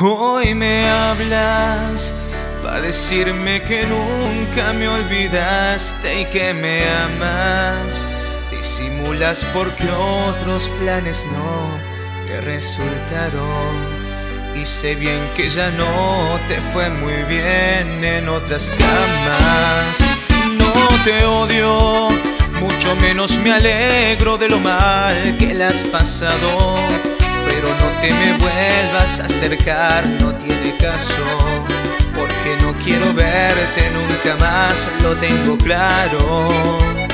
Hoy me hablas para decirme que nunca me olvidaste y que me amas. Disimulas porque otros planes no te resultaron. Y sé bien que ya no te fue muy bien en otras camas. No te odio, mucho menos me alegro de lo mal que le has pasado pero no te me vuelvas a acercar, no tiene caso, porque no quiero verte nunca más, lo tengo claro.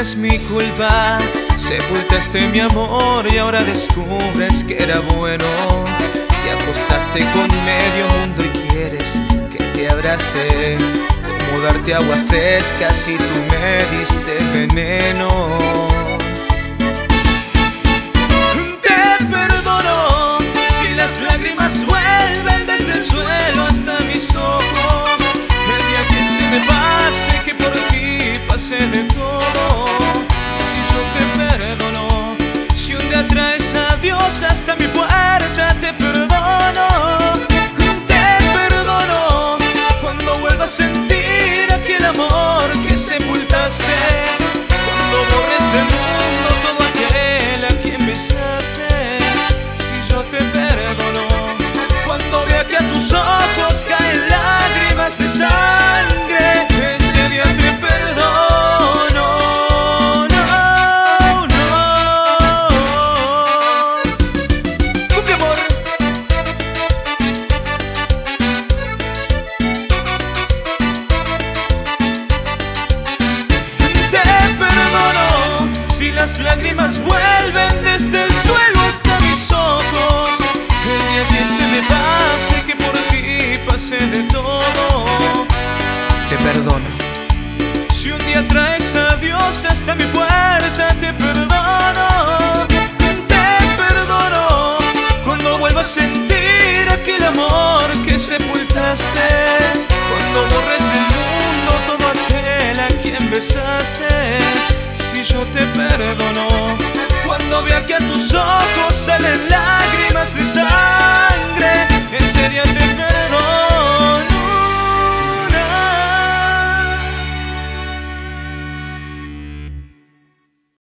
Es mi culpa. Sepultaste mi amor y ahora descubres que era bueno. Acostaste con medio mundo y quieres que te abrace. Como darte agua fresca si tú me diste veneno. Te perdono si las lágrimas vuelven desde el suelo hasta mis ojos. El día que se me pase que por ti pase de todo a las lágrimas vuelven desde el suelo hasta mis ojos. El día que se me pase, que por ti pase de todo. Te perdono. Si un día traes a Dios hasta mi puerta, te perdono. Te perdono cuando vuelva a sentir aquel amor que sepultaste. Cuando borres del mundo todo aquel a quien besaste yo te perdono. Cuando vea que tus ojos